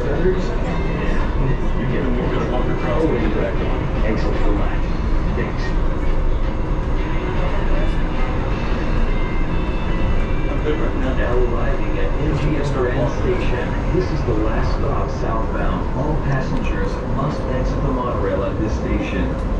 offenders? You get them. We're gonna bump your cross when you back on. Excellent for that. Thanks. Now. Arriving at MGM Grand Station. This is the last stop southbound. All passengers must exit the monorail at this station.